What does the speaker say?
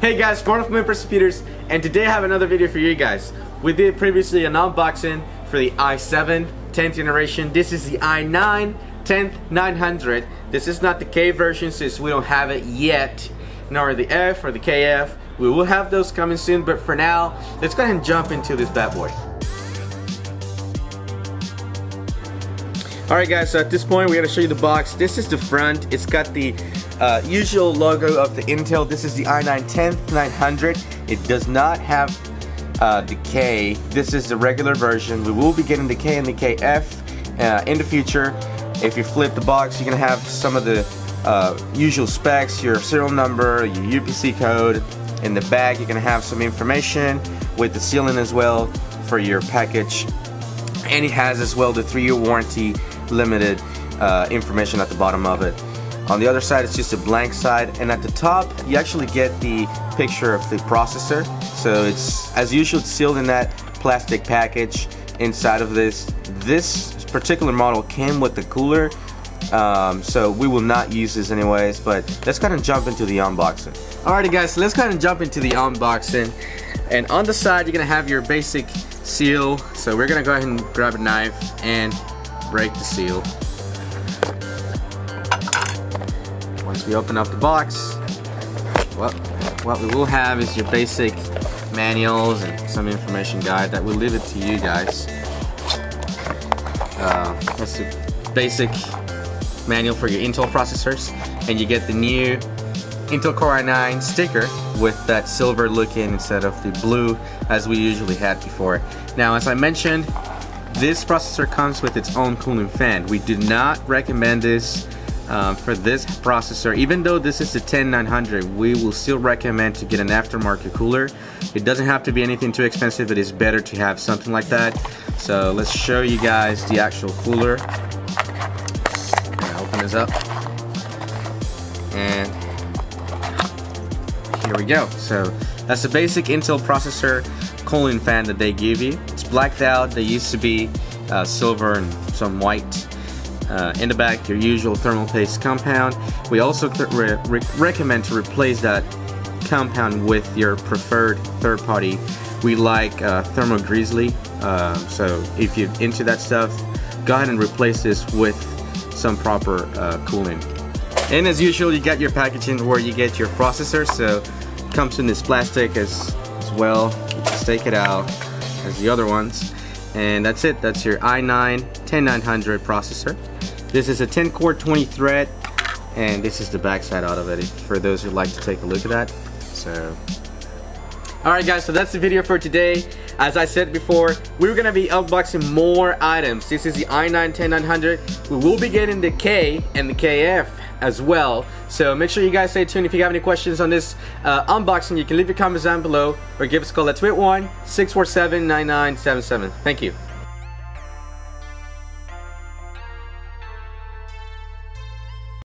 Hey guys, Smart from Impress Computers, and today I have another video for you guys. We did previously an unboxing for the i7 10th generation. This is the i9 10th 900. This is not the K version since we don't have it yet, nor the F or the KF. We will have those coming soon, but for now, let's go ahead and jump into this bad boy. Alright guys, so at this point going to show you the box. This is the front. It's got the uh, usual logo of the Intel. This is the i9 10th 900. It does not have uh, the K. This is the regular version. We will be getting the K and the KF uh, in the future. If you flip the box, you're to have some of the uh, usual specs, your serial number, your UPC code. In the back, you're to have some information with the sealing as well for your package. And it has as well the three-year warranty limited uh, information at the bottom of it. On the other side, it's just a blank side, and at the top, you actually get the picture of the processor. So it's, as usual, it's sealed in that plastic package inside of this. This particular model came with the cooler, um, so we will not use this anyways, but let's kind of jump into the unboxing. Alrighty guys, so let's kind of jump into the unboxing. And on the side, you're gonna have your basic seal. So we're gonna go ahead and grab a knife and break the seal. Once we open up the box, what, what we will have is your basic manuals and some information guide that will leave it to you guys. Uh, that's the basic manual for your Intel processors and you get the new Intel Core i9 sticker with that silver looking instead of the blue as we usually had before. Now as I mentioned this processor comes with its own cooling fan. We do not recommend this um, for this processor. Even though this is the 10900, we will still recommend to get an aftermarket cooler. It doesn't have to be anything too expensive. It is better to have something like that. So let's show you guys the actual cooler. open this up. And here we go. So that's the basic Intel processor cooling fan that they give you It's blacked out. They used to be uh, silver and some white. Uh, in the back, your usual thermal paste compound. We also re re recommend to replace that compound with your preferred third party. We like uh, Thermal Grizzly, uh, so if you're into that stuff, go ahead and replace this with some proper uh, cooling. And as usual, you got your packaging where you get your processor, so it comes in this plastic as, as well. You take it out, as the other ones. And that's it, that's your i9 10900 processor. This is a 10 core 20 thread and this is the backside out of it for those who like to take a look at that. So Alright guys, so that's the video for today. As I said before, we're gonna be unboxing more items. This is the i9 10900. We will be getting the K and the KF as well. So make sure you guys stay tuned. If you have any questions on this uh, unboxing, you can leave your comments down below or give us a call at 281 647 9977. Thank you.